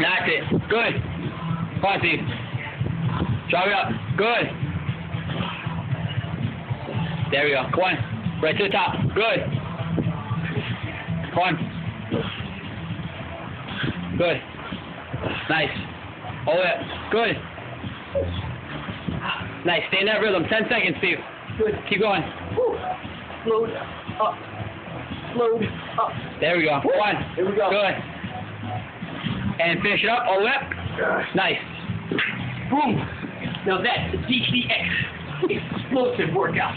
That's it. Good. Come on, Steve. Jog it up. Good. There we go. Come on. Right to the top. Good. Come on. Good. Nice. Hold it. Good. Nice. Stay in that rhythm. Ten seconds, Steve. Good. Keep going. Woo. Load up. Load up. There we go. One. Here we go. Good. And finish it up. All the way up. Nice. Boom. Now that's the DTX explosive workout.